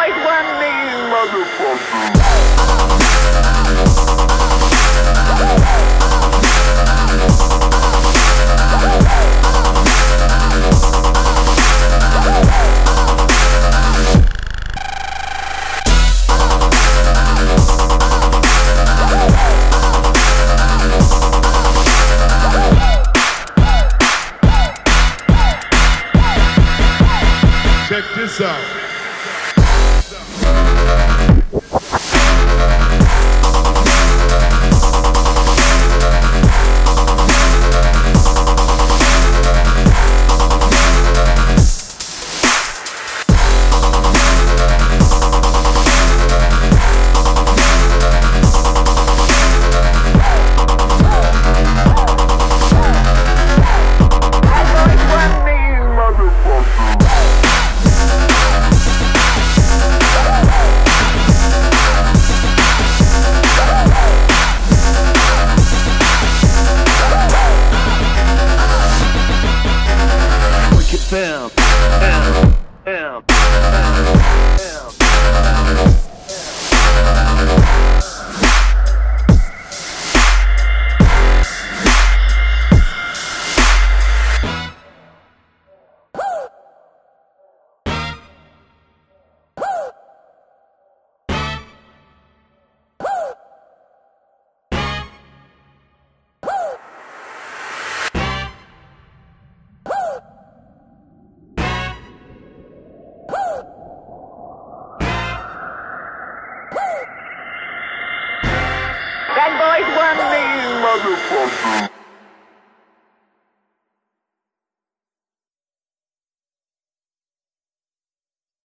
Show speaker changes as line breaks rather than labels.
always one motherfucker.
check this out. Bam,
Boy's one motherfucker.